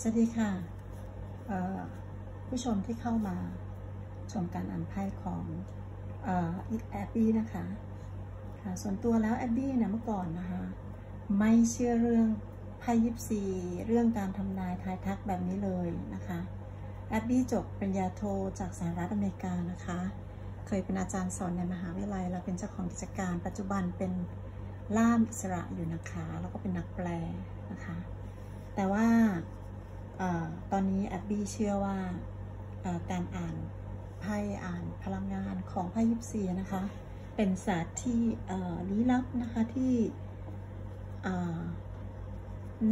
สวัสดีค่ะผู้ชมที่เข้ามาชมการอ่านไพ่ของแอบบี้นะคะค่ะส่วนตัวแล้วแอบบี้เนี่ยเมื่อก่อนนะคะไม่เชื่อเรื่องไพ่ยิปซีเรื่องการทำนายทายทักแบบนี้เลยนะคะแอบบี้จบปริญญาโทจากสหรัฐอเมริกานะคะ เคยเป็นอาจารย์สอนในมหาวิทยาลัยแล้วเป็นเจ้าของกิจการ ปัจจุบันเป็นล่ามอิสระอยู่นะคะ แล้วก็เป็นนักแปลนะคะ แต่ว่า ตอนนี้แอบบี้เชื่อว่าการอ่านไพ่อ่านพลังงานของไพ่ยิปซีนะคะ เป็นศาสตร์ที่ลี้ลับนะคะที่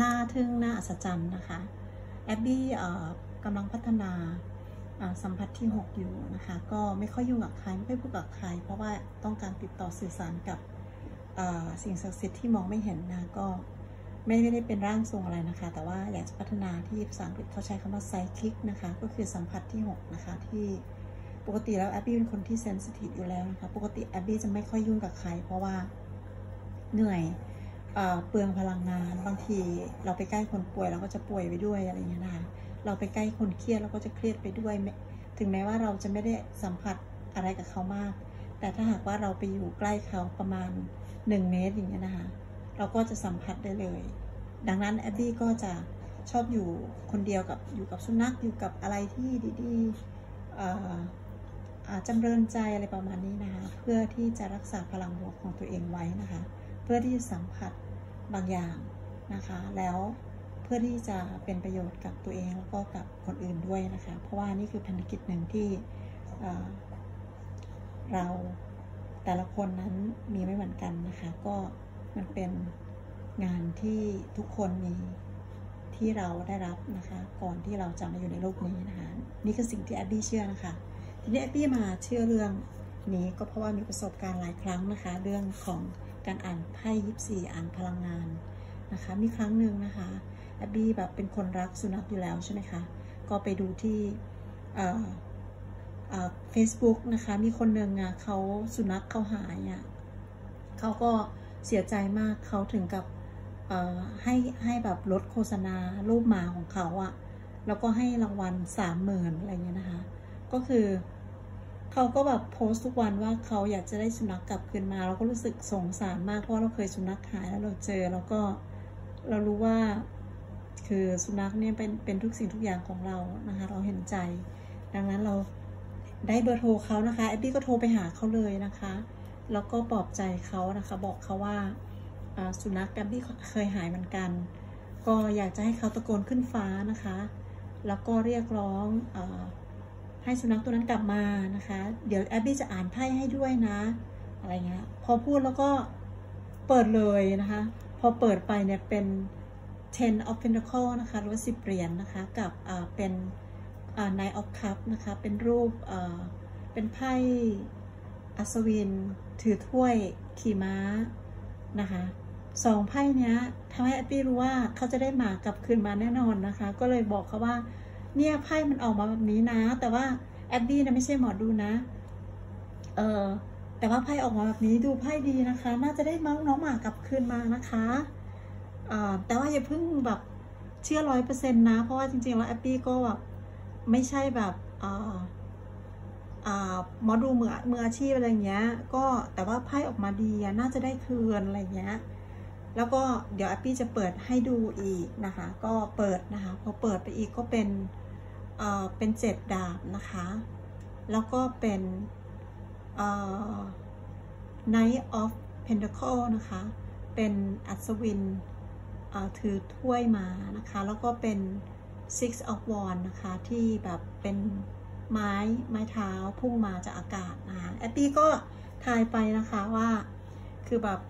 น่าทึ่งน่าอัศจรรย์นะคะ แอบบี้กำลังพัฒนาสัมผัสที่ 6 อยู่นะคะ ก็ไม่ค่อยยุ่งกับใคร ไม่ค่อยพูดกับใคร เพราะว่าต้องการติดต่อสื่อสารกับสิ่งศักดิ์สิทธิ์ที่มองไม่เห็นนะก็ ไม่ได้เป็นร่างทรงอะไรนะคะ แต่ว่าอยากจะพัฒนาที่ภาษาอังกฤษเขาใช้คำว่าไซคลิกนะคะ ก็คือสัมผัสที่ 6 นะคะ ที่ปกติแล้วแอบบี้เป็นคนที่เซนซิทีฟอยู่แล้วนะคะ ปกติแอบบี้จะไม่ค่อยยุ่งกับใคร เพราะว่าเหนื่อยเปลืองพลังงาน บางทีเราไปใกล้คนป่วยเราก็จะป่วยไปด้วยอะไรอย่างเงี้ยนะคะเราไปใกล้คนเครียดเราก็จะเครียดไปด้วย ถึงแม้ว่าเราจะไม่ได้สัมผัสอะไรกับเขามาก แต่ถ้าหากว่าเราไปอยู่ใกล้เขาประมาณ 1 เมตรอย่างเงี้ยนะคะ เราก็จะสัมผัสได้เลย ดังนั้นแอบบี้ก็จะชอบอยู่คนเดียวกับอยู่กับสุนัขอยู่กับอะไรที่ดีๆจำเริญใจอะไรประมาณนี้นะคะ เพื่อที่จะรักษาพลังบวกของตัวเองไว้นะคะ เพื่อที่จะสัมผัสบางอย่างนะคะ แล้วเพื่อที่จะเป็นประโยชน์กับตัวเองแล้วก็กับคนอื่นด้วยนะคะ เพราะว่านี่คือภารกิจหนึ่งที่เราแต่ละคนนั้นมีไม่เหมือนกันนะคะ ก็ มันเป็นงานที่ทุกคนมีที่เราได้รับนะคะ ก่อนที่เราจะมาอยู่ในโลกนี้นะคะ นี่คือสิ่งที่แอบบี้เชื่อนะคะ ทีนี้แอบบี้มาเชื่อเรื่องนี้ก็เพราะว่ามีประสบการณ์หลายครั้งนะคะ เรื่องของการอ่านไพ่ยิปซีอ่านพลังงานนะคะ มีครั้งหนึ่งนะคะแอบบี้แบบเป็นคนรักสุนัขอยู่แล้วใช่ไหมคะ ก็ไปดูที่เฟซบุ๊กนะคะ มีคนหนึ่งอะเขาสุนัขเขาหายอะเขาก็ เสียใจมากเขาถึงกับให้ให้แบบลดโฆษณารูปหมาของเขาอะแล้วก็ให้รางวัลสามหมื่นอะไรเงี้ยนะคะ ก็คือเขาก็แบบโพสต์ทุกวันว่าเขาอยากจะได้สุนัขกลับคืนมา เราก็รู้สึกสงสารมากเพราะเราเคยสุนัขหายแล้วเราเจอ แล้วก็เรารู้ว่าคือสุนัขเนี่ยเป็นเป็นทุกสิ่งทุกอย่างของเรานะคะ เราเห็นใจ ดังนั้นเราได้เบอร์โทรเขานะคะแอบบี้ก็โทรไปหาเขาเลยนะคะ แล้วก็ปลอบใจเขานะคะ บอกเขาว่าสุนัขกันที่เคยหายเหมือนกัน ก็อยากจะให้เขาตะโกนขึ้นฟ้านะคะ แล้วก็เรียกร้องอให้สุนัขตัวนั้นกลับมานะคะ เดี๋ยวแอบบี้จะอ่านไพ่ให้ด้วยนะ อะไรเงี้ย พอพูดแล้วก็เปิดเลยนะคะ พอเปิดไปเนี่ยเป็น ten of pentacle นะคะหรือว่าสิบเหรียญนนะคะ กับเป็น nine of cup นะคะ เป็นรูปเป็นไพ่อัศวิน ถือถ้วยขี่ม้านะคะสองไพ่เนี้ยทำให้แอปปี้รู้ว่าเขาจะได้หมากลับคืนมาแน่นอนนะคะ ก็เลยบอกเขาว่าเนี่ยไพ่มันออกมาแบบนี้นะ แต่ว่าแอปปี้นะไม่ใช่หมอดูนะเออแต่ว่าไพ่ออกมาแบบนี้ดูไพ่ดีนะคะ น่าจะได้มั้งน้องหมากลับคืนมานะคะแต่ว่าอย่าเพิ่งแบบเชื่อร้อยเปอร์เซ็นต์นะ เพราะว่าจริงๆแล้วแอปปี้ก็แบบไม่ใช่แบบอ่า หมอดูมือมืออาชีพอะไรเงี้ย ก็แต่ว่าไพ่ออกมาดีน่าจะได้คืนอะไรเงี้ย แล้วก็เดี๋ยวแอปปี้จะเปิดให้ดูอีกนะคะ ก็เปิดนะคะ พอเปิดไปอีกก็เป็นเอ่อเป็นเจ็ดดาบนะคะ แล้วก็เป็นเอ่อ Knight of Pentacle นะคะ เป็นอัศวินถือถ้วยมานะคะ แล้วก็เป็น Six of Wands นะคะ ที่แบบเป็น ไม้ไม้เท้าพุ่งมาจากอากาศนะคะแอปปี้ก็ทายไปนะคะว่าคือแบบ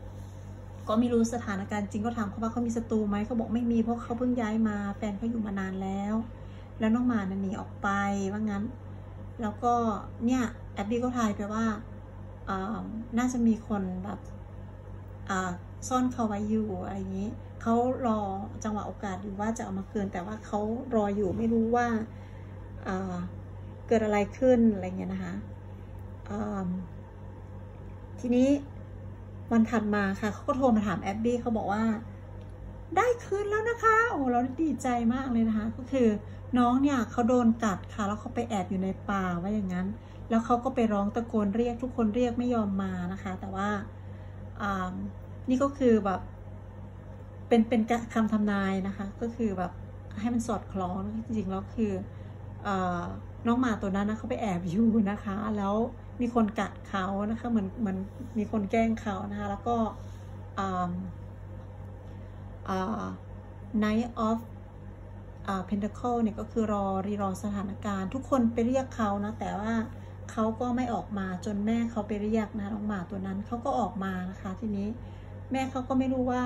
ก็ไม่รู้สถานการณ์จริงก็ถามเขาว่าเขามีศัตรูไหมเขาบอกไม่มีเพราะเขาเพิ่งย้ายมาแฟนเขาอยู่มานานแล้ว แล้วน้องมาหนีออกไปว่างั้น แล้วก็เนี่ยแอปปี้ก็ทายไปว่าน่าจะมีคนแบบซ่อนเขาไว้อยู่อะไรอย่างนี้เขารอจังหวะโอกาสอยู่ว่าจะเอามาเคืนแต่ว่าเขารออยู่ไม่รู้ว่า เกิดอะไรขึ้นอะไรเงี้ยนะคะทีนี้วันถัดมาค่ะเขาก็โทรมาถามแอบบี้เขาบอกว่าได้คืนแล้วนะคะ โอ้เราดีใจมากเลยนะคะ ก็คือน้องเนี่ยเขาโดนกัดค่ะ แล้วเขาไปแอบอยู่ในป่าว่าอย่างนั้น แล้วเขาก็ไปร้องตะโกนเรียกทุกคนเรียกไม่ยอมมานะคะ แต่ว่านี่ก็คือแบบเป็นเป็นคำทำนายนะคะ ก็คือแบบให้มันสอดคล้องจริงๆแล้วคืออ น้องหมาตัวนั้นนะเขาไปแอบอยู่นะคะ แล้วมีคนกัดเขานะคะเหมือนเหมือนมีคนแกล้งเขานะคะ แล้วก็ Night of Pentacle เนี่ยก็คือรอรีรอสถานการณ์ ทุกคนไปเรียกเขานะ แต่ว่าเขาก็ไม่ออกมาจนแม่เขาไปเรียกนะน้องหมาตัวนั้นเขาก็ออกมานะคะทีนี้แม่เขาก็ไม่รู้ว่า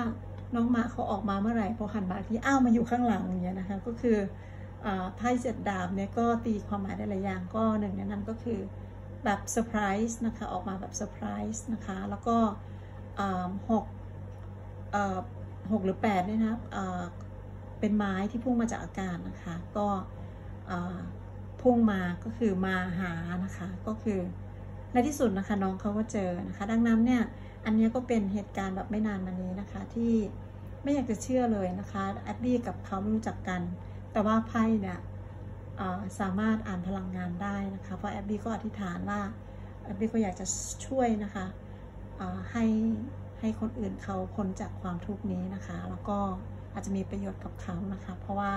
น้องหมาเขาออกมาเมื่อไหร่พอหันมาที่อ้าวมาอยู่ข้างหลังอย่างเงี้ยนะคะ ก็คือ ไพ่เจ็ดดาบเนี่ยก็ตีความหมายได้หลายอย่างก็หนึ่งในนั้นก็คือแบบเซอร์ไพรส์นะคะ ออกมาแบบเซอร์ไพรส์นะคะ แล้วก็หกหกหรือแปดเนี่ยนะเป็นไม้ที่พุ่งมาจากอากาศนะคะ ก็พุ่งมาก็คือมาหานะคะ ก็คือในที่สุดนะคะน้องเขาก็เจอนะคะ ดังนั้นเนี่ยอันนี้ก็เป็นเหตุการณ์แบบไม่นานมานี้นะคะ ที่ไม่อยากจะเชื่อเลยนะคะแอดดี้กับเขาไม่รู้จักกัน แต่ว่าไพ่เนี่ยสามารถอ่านพลังงานได้นะคะเพราะแอดดี้ก็อธิษฐานว่าแอดดี้ก็อยากจะช่วยนะคะให้ให้คนอื่นเขาพ้นจากความทุกข์นี้นะคะ แล้วก็อาจจะมีประโยชน์กับเขานะคะ เพราะว่า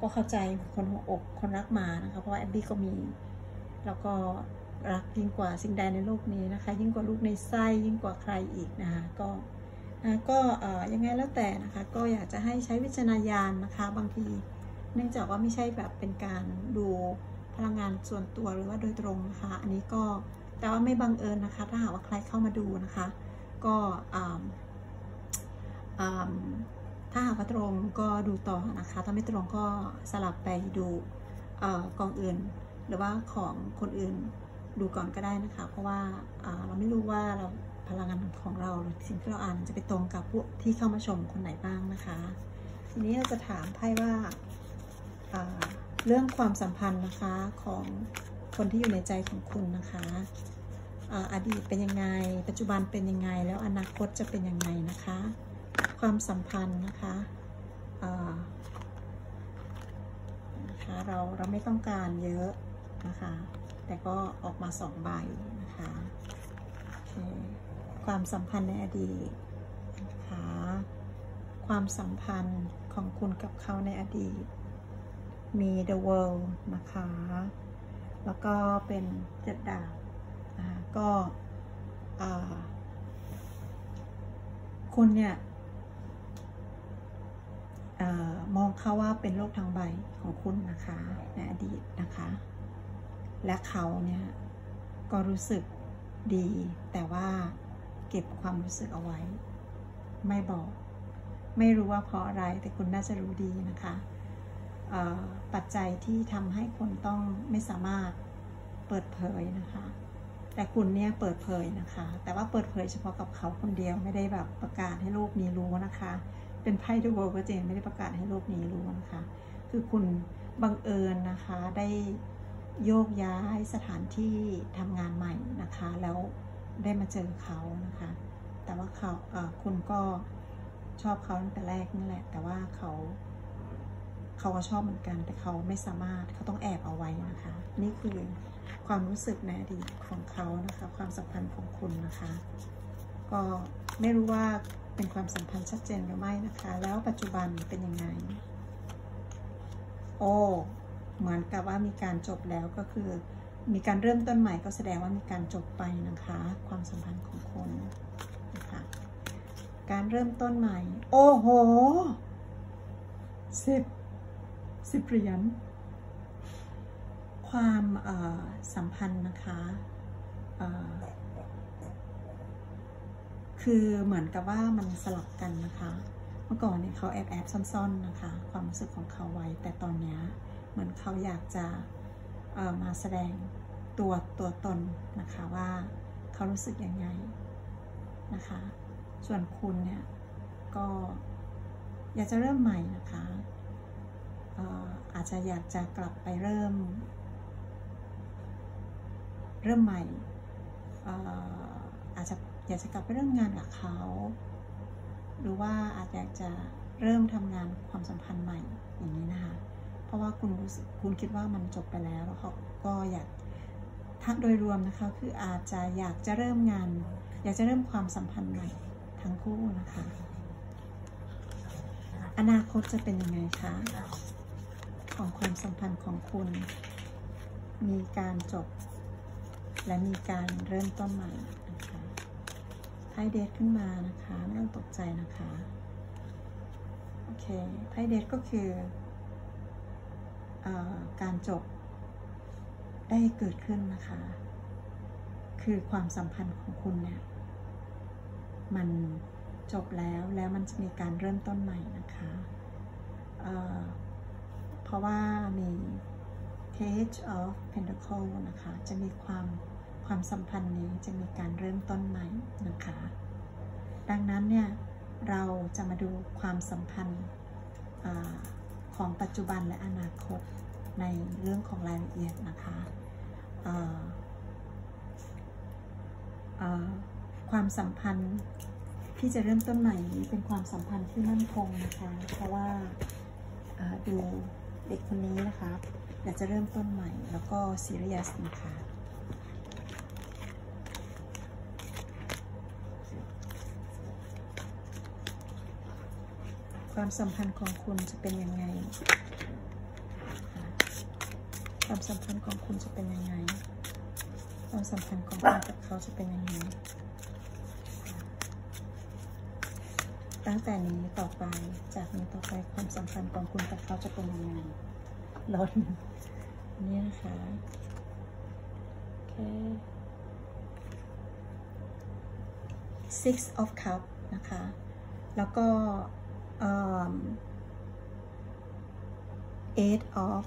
ก็เข้าใจคนหัวอกคนรักหมานะคะ เพราะว่าแอดดี้ก็มี แล้วก็รักยิ่งกว่าสิ่งใดในโลกนี้นะคะ ยิ่งกว่าลูกในไส้ยิ่งกว่าใครอีกนะคะก็ นะก็ยังไงแล้วแต่นะคะก็อยากจะให้ใช้วิจารณญาณนะคะ บางที เนื่องจากว่าไม่ใช่แบบเป็นการดูพลังงานส่วนตัวหรือว่าโดยตรงนะคะ อันนี้ก็แต่ว่าไม่บังเอิญนะคะ ถ้าหากว่าใครเข้ามาดูนะคะ ก็ถ้าหากว่าตรงก็ดูต่อนะคะ ถ้าไม่ตรงก็สลับไปดูกองอื่น หรือว่าของคนอื่นดูก่อนก็ได้นะคะ เพราะว่าเราไม่รู้ว่าเรา พลังงานของเราหรือสิ่งที่เราอ่านจะไปตรงกับพวกที่เข้ามาชมคนไหนบ้างนะคะ ทีนี้เราจะถามไพ่ว่าเรื่องความสัมพันธ์นะคะของคนที่อยู่ในใจของคุณนะคะอดีตเป็นยังไง ปัจจุบันเป็นยังไง แล้วอนาคตจะเป็นยังไงนะคะ ความสัมพันธ์นะคะนะคะเราเราไม่ต้องการเยอะนะคะ แต่ก็ออกมาสองใบนะคะค ความสัมพันธ์ในอดีตนะคะความสัมพันธ์ของคุณกับเขาในอดีต มี the world นะคะ แล้วก็เป็นเจ็ดดาบก็คุณเนี่ยอมองเขาว่าเป็นโลกทางใบของคุณนะคะในอดีตนะคะ และเขาเนี่ยก็รู้สึกดีแต่ว่า เก็บความรู้สึกเอาไว้ ไม่บอก ไม่รู้ว่าเพราะอะไรแต่คุณน่าจะรู้ดีนะคะปัจจัยที่ทำให้คนต้องไม่สามารถเปิดเผยนะคะ แต่คุณเนี่ยเปิดเผยนะคะ แต่ว่าเปิดเผยเฉพาะกับเขาคนเดียวไม่ได้แบบประกาศให้โลกนี้รู้นะคะ เป็นไพ่ดูโวก็เจริงไม่ได้ประกาศให้โลกนี้รู้นะคะ คือคุณบังเอิญนะคะได้โยกย้ายสถานที่ทำงานใหม่นะคะแล้ว ได้มาเจอเขานะคะ แต่ว่าเขาคุณก็ชอบเขาตั้งแต่แรกนั่นแหละ แต่ว่าเขาเขาก็ชอบเหมือนกัน แต่เขาไม่สามารถเขาต้องแอบเอาไว้นะคะ นี่คือความรู้สึกในอดีตของเขานะคะ ความสัมพันธ์ของคุณนะคะ ก็ไม่รู้ว่าเป็นความสัมพันธ์ชัดเจนหรือไม่นะคะ แล้วปัจจุบันเป็นยังไง โอ้เหมือนกับว่ามีการจบแล้วก็คือ มีการเริ่มต้นใหม่ก็แสดงว่ามีการจบไปนะคะ ความสัมพันธ์ของคนนะคะการเริ่มต้นใหม่ โอ้โหสิบสิบเหรียญความสัมพันธ์นะคะคือเหมือนกับว่ามันสลับกันนะคะ เมื่อก่อนเนี่ยเขาแอบแอบซ่อนๆนะคะ ความรู้สึกของเขาไว้แต่ตอนนี้เหมือนเขาอยากจะมาแสดง ตัวตัวตนนะคะว่าเขารู้สึกยังไงนะคะ ส่วนคุณเนี่ยก็อยากจะเริ่มใหม่นะคะอาจจะอยากจะกลับไปเริ่ม เริ่มใหม่อาจจะอยากจะกลับไปเรื่องงานกับเขา หรือว่าอาจอยากจะเริ่มทำงานความสัมพันธ์ใหม่อย่างนี้นะคะ เพราะว่าคุณรู้สึกคุณคิดว่ามันจบไปแล้วแล้วเขาก็อยาก ทั้งโดยรวมนะคะคืออาจจะอยากจะเริ่มงาน อยากจะเริ่มความสัมพันธ์ใหม่ทั้งคู่นะคะ อนาคตจะเป็นยังไงคะของความสัมพันธ์ของคุณ มีการจบ และมีการเริ่มต้นใหม่นะคะไพ่เดทขึ้นมานะคะไม่ต้องตกใจนะคะโอเคไพ่เดทก็คืออการจบ ได้เกิดขึ้นนะคะ คือความสัมพันธ์ของคุณเนี่ย มันจบแล้วแล้วมันจะมีการเริ่มต้นใหม่นะคะเเพราะว่ามี Page of Pentacle นะคะ จะมีความความสัมพันธ์นี้จะมีการเริ่มต้นใหม่นะคะ ดังนั้นเนี่ย เราจะมาดูความสัมพันธ์อของปัจจุบันและอนาคตในเรื่องของรายละเอียดนะคะ ความสัมพันธ์ที่จะเริ่มต้นใหม่นี้เป็นความสัมพันธ์ที่มั่นคงนะคะ เพราะว่าดูเด็กคนนี้นะคะอยากจะเริ่มต้นใหม่แล้วก็ซีเรียสนะคะความสัมพันธ์ของคุณจะเป็นยังไง ความสัมพันธ์ของคุณจะเป็นยังไง ความสัมพันธ์ของคุณกับเขาจะเป็นยังไง ตั้งแต่นี้ต่อไป จากนี้ต่อไปความสัมพันธ์ของคุณกับเขาจะเป็นยังไงลดนี่นะคะโอเค six of cup นะคะ แล้วก็ eight of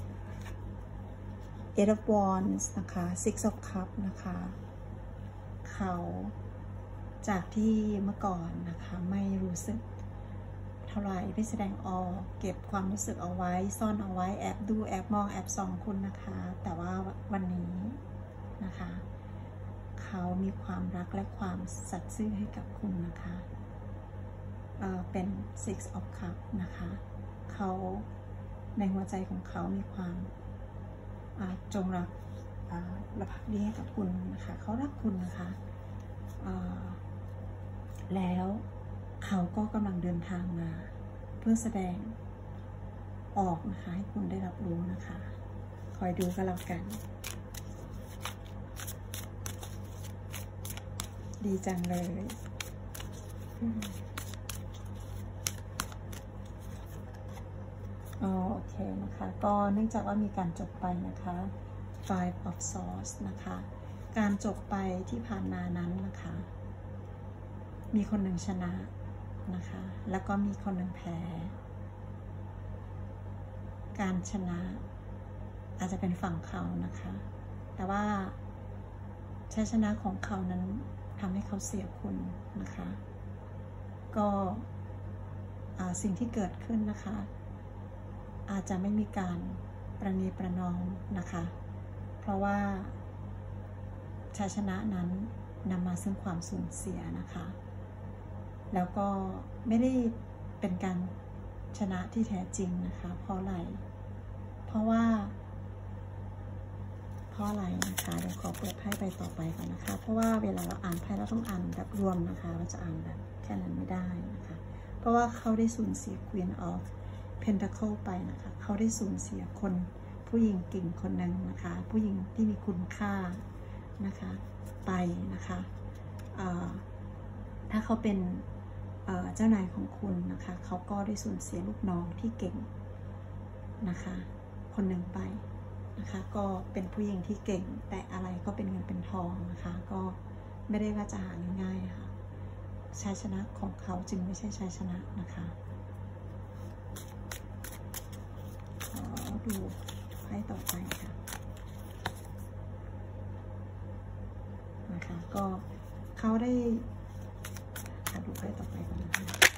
eight of wands นะคะ six of cup นะคะ เขาจากที่เมื่อก่อนนะคะไม่รู้สึกเท่าไหร่ไม่แสดงออกเก็บความรู้สึกเอาไว้ ซ่อนเอาไว้แอบดูแอบมองแอบส่องคุณนะคะ แต่ว่าวันนี้นะคะ เขามีความรักและความสัตย์ซื่อให้กับคุณนะคะเเป็น six of cup นะคะ เขาในหัวใจของเขามีความ จงรักและพักดีให้กับคุณนะคะเขารักคุณนะคะแล้วเขาก็กำลังเดินทางมา เพื่อแสดงออกนะคะให้คุณได้รับรู้นะคะ คอยดูกันแล้วกัน ดีจังเลย โอเคนะคะ ก็เนื่องจากว่ามีการจบไปนะคะ five of swords นะคะ การจบไปที่ผ่านมานั้นนะคะ มีคนหนึ่งชนะนะคะ แล้วก็มีคนหนึ่งแพ้ การชนะอาจจะเป็นฝั่งเขานะคะ แต่ว่าชัยชนะของเขานั้นทำให้เขาเสียคุณนะคะ ก็สิ่งที่เกิดขึ้นนะคะ อาจจะไม่มีการประนีประนอมนะคะ เพราะว่าชัยชนะนั้นนำมาซึ่งความสูญเสียนะคะ แล้วก็ไม่ได้เป็นการชนะที่แท้จริงนะคะ เพราะอะไร เพราะว่า เพราะอะไรนะคะเดี๋ยวขอเปิดไพ่ไปต่อไปก่อนนะคะ เพราะว่าเวลาเราอ่านไพ่เราต้องอ่านแบบรวมนะคะ เราจะอ่านแบบแค่นั้นไม่ได้นะคะ เพราะว่าเขาได้สูญเสีย Queen of Pentacle ไปนะคะ เขาได้สูญเสียคนผู้หญิงเก่งคนหนึ่งนะคะ ผู้หญิงที่มีคุณค่านะคะไปนะคะถ้าเขาเป็นเจ้านายของคุณนะคะ เขาก็ได้สูญเสียลูกน้องที่เก่งนะคะ คนหนึ่งไปนะคะ ก็เป็นผู้หญิงที่เก่ง แต่อะไรก็เป็นเงินเป็นทองนะคะ ก็ไม่ได้ว่าจะหาง่ายๆค่ะชัยชนะของเขาจึงไม่ใช่ชัยชนะนะคะขอ ดูไพ่ต่อไปค่ะนะคะก็เขาได้ดูไพ่ต่อไปกันนะคะ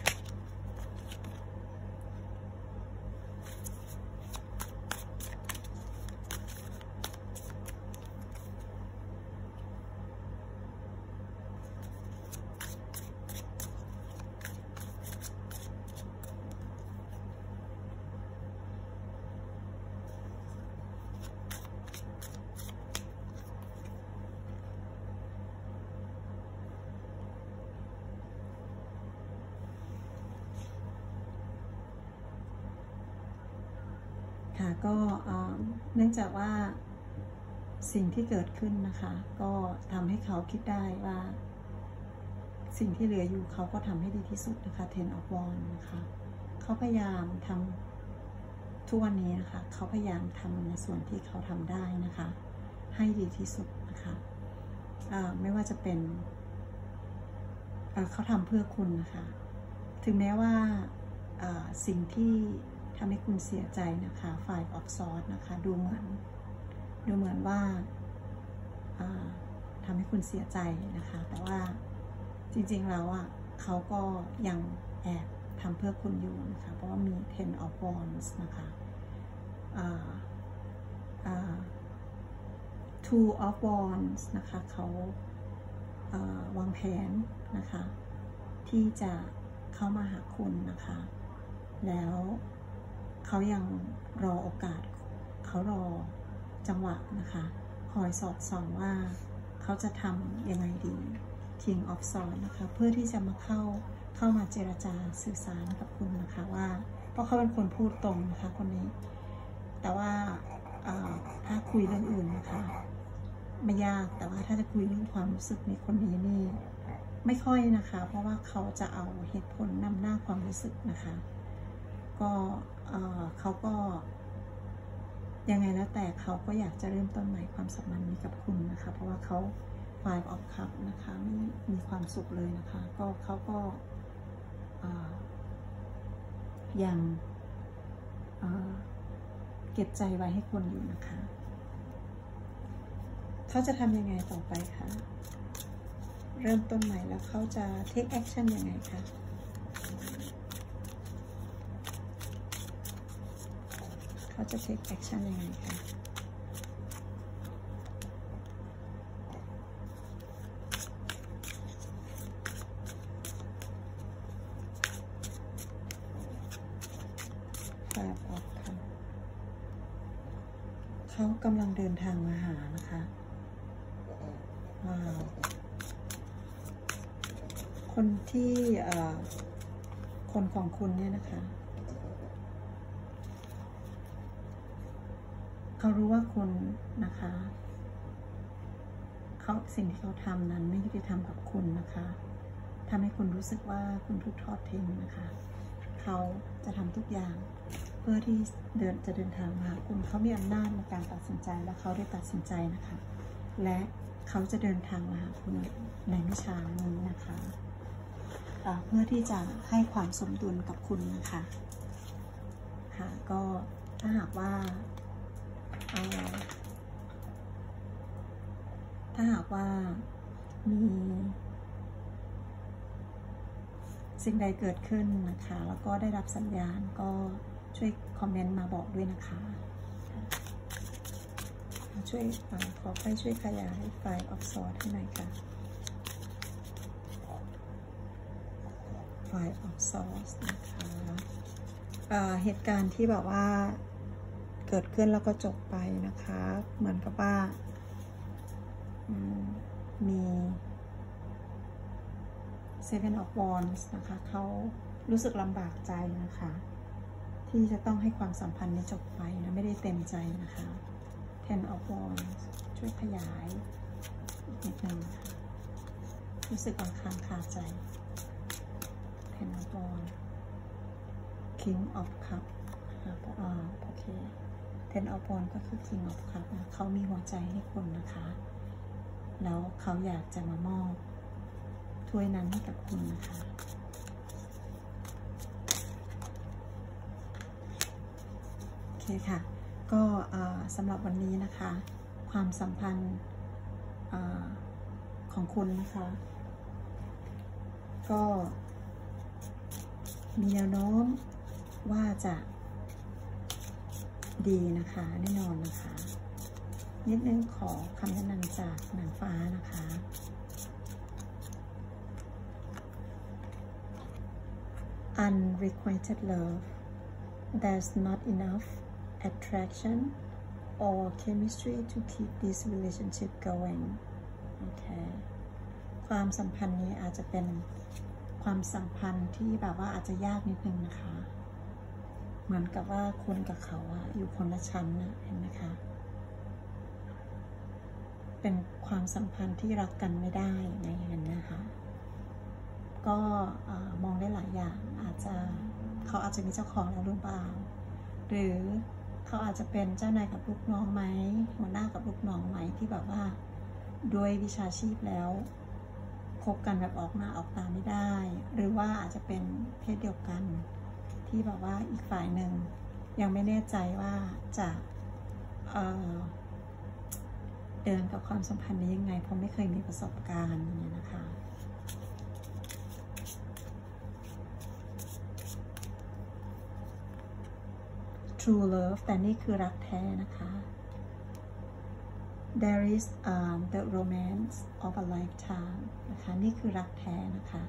ก็เนื่องจากว่าสิ่งที่เกิดขึ้นนะคะ ก็ทำให้เขาคิดได้ว่า สิ่งที่เหลืออยู่เขาก็ทำให้ดีที่สุดนะคะ Ten of Wands นะคะ เขาพยายามทำทุกวันนี้นะคะ เขาพยายามทำในส่วนที่เขาทำได้นะคะ ให้ดีที่สุดนะคะไม่ว่าจะเป็นเขาทำเพื่อคุณนะคะ ถึงแม้ว่าสิ่งที่ ทำให้คุณเสียใจนะคะฝ่ายออกซอสนะคะ ดูเหมือน ดูเหมือนว่าทำให้คุณเสียใจนะคะ แต่ว่าจริงๆแล้วอะเขาก็ยังแอบทำเพื่อคุณอยู่นะคะ เพราะว่ามี ten of wands นะคะ two of wands นะคะเขาวางแผนนะคะ ที่จะเข้ามาหาคุณนะคะ แล้ว เขายังรอโอกาส เขารอจังหวะนะคะ คอยสอดส่องว่าเขาจะทำยังไงดี King of Swords นะคะ เพื่อที่จะมาเข้าเข้ามาเจรจาสื่อสารกับคุณนะคะว่า เพราะเขาเป็นคนพูดตรงนะคะคนนี้ แต่ว่าถ้าคุยเรื่องอื่นนะคะไม่ยากแต่ว่าถ้าจะคุยเรื่องความรู้สึกในคนนี้นี่ไม่ค่อยนะคะ เพราะว่าเขาจะเอาเหตุผลนำหน้าความรู้สึกนะคะ ก็ เขาก็ ยังไงแล้วแต่เขาก็อยากจะเริ่มต้นใหม่ความสัมพันธ์นี้กับคุณนะคะ เพราะว่าเขา Five of Cup นะคะไมีมีความสุขเลยนะคะ ก็เขาก็ยังเก็บใจไว้ให้คนอยู่นะคะ เขาจะทำยังไงต่อไปคะ เริ่มต้นใหม่แล้วเขาจะ take action ยังไงคะ เขาจะ take action ยังไงคะ Five of Cups เขากำลังเดินทางมาหานะคะ ว้าว คนที่คนของคุณเนี่ยนะคะ เขารู้ว่าคุณนะคะเขาสิ่งที่เขาทำนั้นไม่ยุติธรรมกับคุณนะคะทำให้คุณรู้สึกว่าคุณถูกทอดทิ้งนะคะ เขาจะทำทุกอย่างเพื่อที่เดินจะเดินทางมาคุณเขามีอำนาจในการตัดสินใจและเขาได้ตัดสินใจนะคะ และเขาจะเดินทางมาหาคุณในไม่ช้านี้นะคะเพื่อที่จะให้ความสมดุลกับคุณนะคะค่ะก็ถ้าหากว่า ถ้าหากว่ามีสิ่งใดเกิดขึ้นนะคะ แล้วก็ได้รับสัญญาณก็ช่วยคอมเมนต์มาบอกด้วยนะคะ ช่วยขอให้ช่วยขยายไฟล์ออกซอร์ให้หน่อยค่ะ ไฟล์ออกซอร์นะคะเหตุการณ์ที่แบบว่า เกิดขึ้นแล้วก็จบไปนะคะ เหมือนกับว่ามี Seven of Wands นะคะเขารู้สึกลำบากใจนะคะ ที่จะต้องให้ความสัมพันธ์นี้จบไปนะ ไม่ได้เต็มใจนะคะ Ten of Wands ช่วยขยายอีกนิดนึงนะคะรู้สึกว่าค้างคาใจ Ten of Wands King of Cup นะคะอ่าโอเค Ten of Wands ก็คือ King of Cup นะเขามีหัวใจให้คุณนะคะ แล้วเขาอยากจะมามอบถ้วยนั้นให้กับคุณนะคะโอเคค่ะ ก็สำหรับวันนี้นะคะ ความสัมพันธ์ของคุณนะคะ ก็มีแนวโน้มว่าจะ ดีนะคะแน่นอนนะคะ นิดนึงขอคำแนะนำจากนางฟ้านะคะ unrequited love there's not enough attraction or chemistry to keep this relationship going โอเคความสัมพันธ์นี้อาจจะเป็นความสัมพันธ์ที่แบบว่าอาจจะยากนิดนึงนะคะ เหมือนกับว่าคุณกับเขาอะอยู่คนละชั้นนะเห็นไหมคะ เป็นความสัมพันธ์ที่รักกันไม่ได้ในอย่างนั้นนะคะ ก็มองได้หลายอย่างอาจจะเขาอาจจะมีเจ้าของแล้วหรือเปล่า หรือเขาอาจจะเป็นเจ้านายกับลูกน้องไหมหัวหน้ากับลูกน้องไหมที่แบบว่าด้วยวิชาชีพแล้วคบกันแบบออกหน้าออกตาไม่ได้ หรือว่าอาจจะเป็นเพศเดียวกัน ที่แบบว่าอีกฝ่ายหนึ่งยังไม่แน่ใจว่าจะเเดินกับความสัมพันธ์นี้ยังไง เพราะไม่เคยมีประสบการณ์เนี่ยนะคะ True Love แต่นี่คือรักแท้นะคะ There is um, the romance of a lifetime นะคะ นี่คือรักแท้นะคะ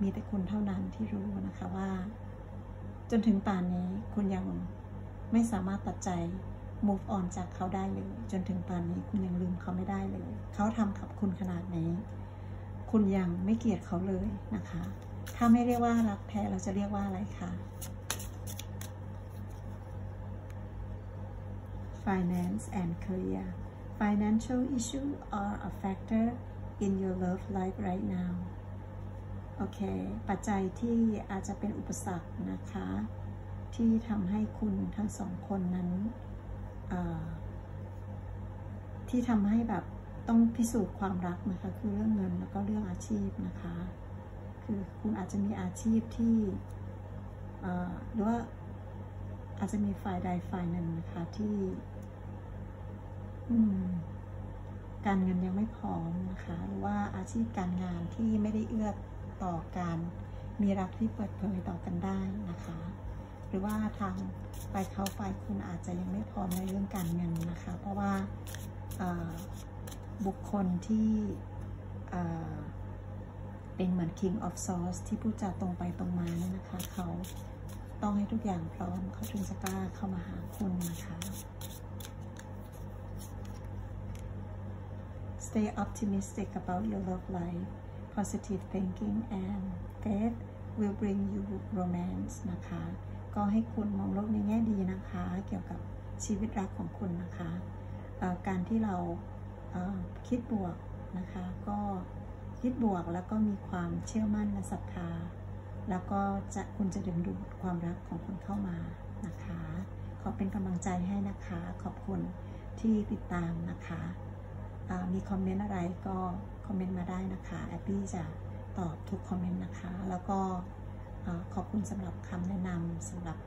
มีแต่คุณเท่านั้นที่รู้นะคะว่า จนถึงป่านนี้คุณยังไม่สามารถตัดใจ move on จากเขาได้เลย จนถึงป่านนี้คุณยังลืมเขาไม่ได้เลย เขาทำกับคุณขนาดนี้ คุณยังไม่เกลียดเขาเลยนะคะ ถ้าไม่เรียกว่ารักแท้เราจะเรียกว่าอะไรคะ finance and career financial issue are a factor in your love life right now โอเค ปัจจัยที่อาจจะเป็นอุปสรรคนะคะ ที่ทำให้คุณทั้งสองคนนั้นที่ทำให้แบบต้องพิสูจน์ความรักนะคะ คือเรื่องเงินแล้วก็เรื่องอาชีพนะคะ คือคุณอาจจะมีอาชีพที่หรือว่าอาจจะมีฝ่ายใดฝ่ายหนึ่งนะคะที่การเงินยังไม่พร้อมนะคะ หรือว่าอาชีพการงานที่ไม่ได้เอื้อ ต่อการมีรักที่เปิดเผยต่อกันได้นะคะ หรือว่าทางฝ่ายเขาฝ่ายคุณอาจจะยังไม่พร้อมในเรื่องการเงินนะคะ เพราะว่าบุคคลที่เป็นเหมือน King of Swords ที่พูดจาตรงไปตรงมาเนี่ยนะคะ เขาต้องให้ทุกอย่างพร้อมเขาถึงจะกล้าเข้ามาหาคุณนะคะ Stay optimistic about your love life positive thinking and faith will bring you romance นะคะ ก็ให้คุณมองโลกในแง่ดีนะคะ เกี่ยวกับชีวิตรักของคุณนะคะการที่เราคิดบวกนะคะ ก็คิดบวกแล้วก็มีความเชื่อมั่นและศรัทธา แล้วก็จะคุณจะดึงดูดความรักของคนเข้ามานะคะ ขอเป็นกำลังใจให้นะคะ ขอบคุณที่ติดตามนะคะ มีคอมเมนต์อะไรก็ อมเมนต์มาได้นะคะแอปปี้จะตอบทุกคอมเมนต์นะคะ แล้วก็ขอบคุณสำหรับคำแนะนำสำหรับ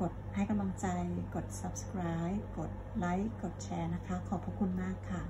กดให้กำลังใจ กด subscribe กดไลค์ กดแชร์นะคะ ขอบพระคุณมากค่ะ